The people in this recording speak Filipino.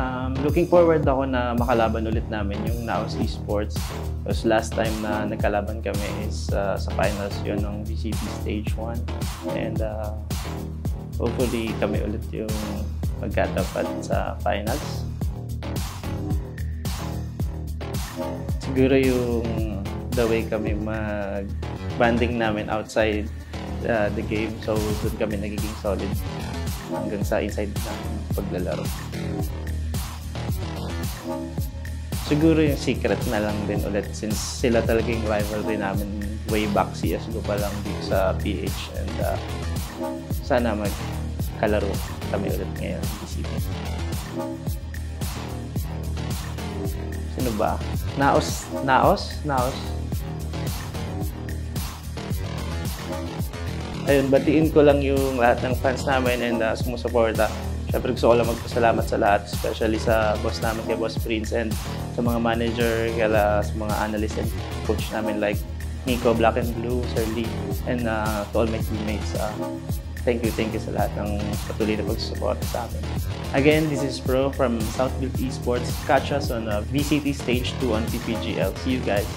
Um, looking forward ako na makalaban ulit namin yung Naos Esports. Because last time na nagkalaban kami is uh, sa finals yun ng VCT Stage 1. And uh, hopefully kami ulit yung magkatapat sa finals. Siguro yung the way kami mag-banding namin outside uh, the game. So doon kami nagiging solid hanggang sa inside ng paglalaro. Siguro yung secret na lang din ulit since sila talaga yung rivalry namin way back CSGO pa lang dito sa PH and uh, sana magkalaro kami ulit ngayon BCP. Sino ba? Naos? Naos? Naos? Ayun, batiin ko lang yung lahat ng fans namin and uh, sumusuporta. Siyempre gusto ko lang magpasalamat sa lahat, especially sa boss namin kay Boss Prince and sa mga manager, kaya sa mga analyst and coach namin like Nico, Black and Blue, Sir Lee, and uh, to all my teammates. Uh, thank you, thank you sa lahat ng patuloy na pagsusuporta sa amin. Again, this is Pro from Southfield Esports. Catch us on uh, VCT Stage 2 on PPGL. See you guys.